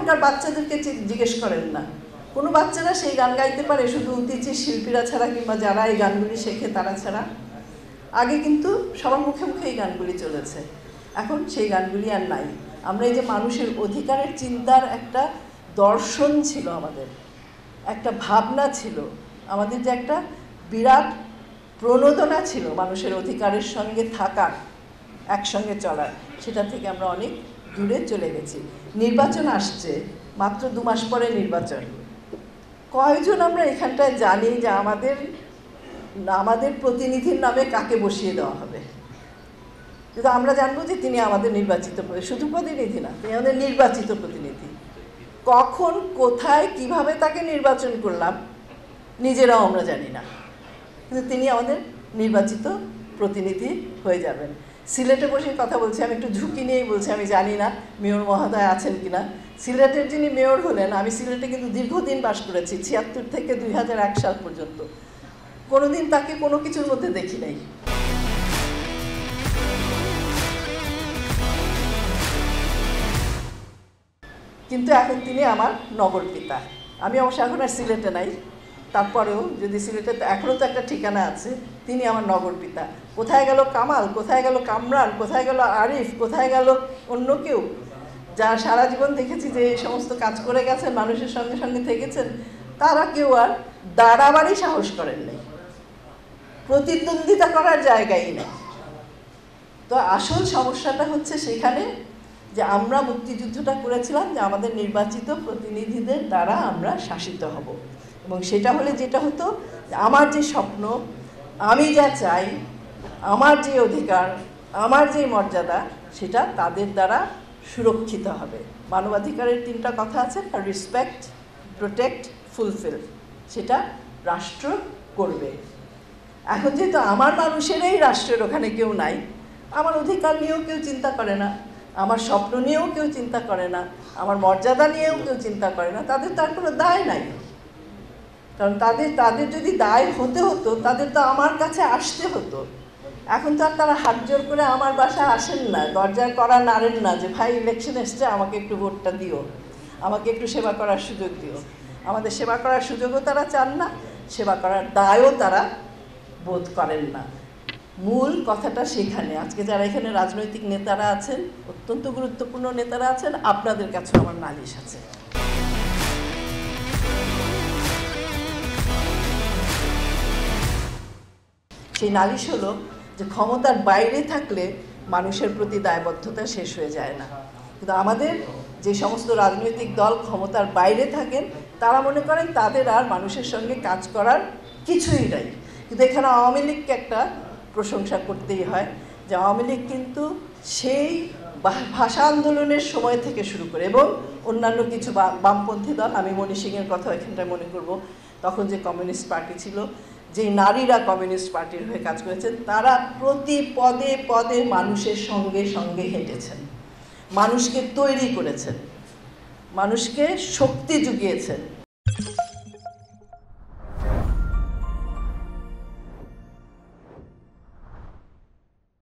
এখনকার বাচ্চাদেরকে জিজ্ঞেস করেন না। কোনো বাচ্চারা সেই গান গাইতে পারে, শুধু উত্তেজিত শিল্পীরা ছাড়া কিংবা যারা এই গানগুলি শেখে তারা ছাড়া। আগে কিন্তু সবার মুখে মুখে এই গানগুলি চলেছে। এখন সেই গানগুলি আর নাই। আমরা এই যে মানুষের অধিকারের চিন্তার একটা দর্শন ছিল আমাদের। একটা ভাবনা ছিল। আমাদের যে একটা বিরাট প্রণোদনা ছিল মানুষের অধিকারের সঙ্গে থাকার, একসঙ্গে চলার। সেটা থেকে আমরা অনেক দূরে চলে গেছি। নির্বাচন আসছে, মাত্র দু মাস পরে নির্বাচন। কয়জন আমরা এখানটায় জানি যে আমাদের আমাদের প্রতিনিধির নামে কাকে বসিয়ে দেওয়া হবে? কিন্তু আমরা জানব যে তিনি আমাদের নির্বাচিত শুধু প্রতিনিধি না, তিনি আমাদের নির্বাচিত প্রতিনিধি। কখন, কোথায়, কীভাবে তাকে নির্বাচন করলাম, নিজেরাও আমরা জানি না। কিন্তু তিনি আমাদের নির্বাচিত প্রতিনিধি হয়ে যাবেন। সিলেটে বসে কথা বলছি, আমি একটু ঝুঁকি নিয়েই বলছি, আমি জানি না মেয়র মহোদয় আছেন কিনা। সিলেটের যিনি মেয়র হলেন, আমি সিলেটে কিন্তু দীর্ঘদিন বাস করেছি, ছিয়াত্তর থেকে দুই হাজার এক সাল পর্যন্ত। কোনোদিন তাকে কোনো কিছুর মধ্যে দেখি নাই। কিন্তু এখন তিনি আমার নগর পিতা। আমি অবশ্য এখন আর সিলেটে নাই। তারপরেও যদি সিলেটে এখনও তো একটা ঠিকানা আছে, তিনি আমার নগর পিতা। কোথায় গেল কামাল? কোথায় গেল কামরান? কোথায় গেল আরিফ? কোথায় গেল অন্য কেউ? যা সারা জীবন দেখেছি যে এই সমস্ত কাজ করে গেছেন, মানুষের সঙ্গে সঙ্গে থেকেছেন, তারা কেউ আর দাঁড়াবারই সাহস করেন নাই। প্রতিদ্বন্দ্বিতা করার জায়গাই নেই। তো আসল সমস্যাটা হচ্ছে সেখানে যে আমরা মুক্তিযুদ্ধটা করেছিলাম যে আমাদের নির্বাচিত প্রতিনিধিদের দ্বারা আমরা শাসিত হব। এবং সেটা হলে যেটা হতো, আমার যে স্বপ্ন, আমি যা চাই, আমার যে অধিকার, আমার যে মর্যাদা, সেটা তাদের দ্বারা সুরক্ষিত হবে। মানবাধিকারের তিনটা কথা আছে রেসপেক্ট প্রোটেক্ট ফুলফিল সেটা রাষ্ট্র করবে। এখন যেহেতু আমার মানুষেরই রাষ্ট্রের ওখানে কেউ নাই, আমার অধিকার নিয়েও কেউ চিন্তা করে না, আমার স্বপ্ন নিয়েও কেউ চিন্তা করে না, আমার মর্যাদা নিয়েও কেউ চিন্তা করে না, তাদের তার কোনো দায় নাই। কারণ তাদের তাদের যদি দায় হতে হতো, তাদের তো আমার কাছে আসতে হতো। এখন তো আর তারা হাত জোর করে আমার বাসায় আসেন না। দরজায় করা নাড়েন না যে, ভাই ইলেকশন এসছে, আমাকে একটু ভোটটা দিও। আমাকে একটু সেবা করার সুযোগ দিও। আমাদের সেবা করার সুযোগও তারা চান না, সেবা করার দায়ও তারা বোধ করেন না। মূল কথাটা সেখানে। আজকে যারা এখানে রাজনৈতিক নেতারা আছেন, অত্যন্ত গুরুত্বপূর্ণ নেতারা আছেন, আপনাদের কাছে আমার নালিশ আছে। সেই নালিশ হলো যে ক্ষমতার বাইরে থাকলে মানুষের প্রতি দায়বদ্ধতা শেষ হয়ে যায় না। কিন্তু আমাদের যে সমস্ত রাজনৈতিক দল ক্ষমতার বাইরে থাকেন, তারা মনে করেন তাদের আর মানুষের সঙ্গে কাজ করার কিছুই নাই। কিন্তু এখানে আওয়ামী লীগকে একটা প্রশংসা করতেই হয় যে আওয়ামী লীগ কিন্তু সেই ভাষা আন্দোলনের সময় থেকে শুরু করে এবং অন্যান্য কিছু বামপন্থী দল, আমি মণি সিংয়ের কথা এখানটায় মনে করব, তখন যে কমিউনিস্ট পার্টি ছিল যে নারীরা কমিউনিস্ট পার্টির হয়ে কাজ করেছেন, তারা প্রতি পদে পদে মানুষের সঙ্গে সঙ্গে হেঁটেছেন। মানুষকে তৈরি করেছেন। মানুষকে শক্তি জুগিয়েছেন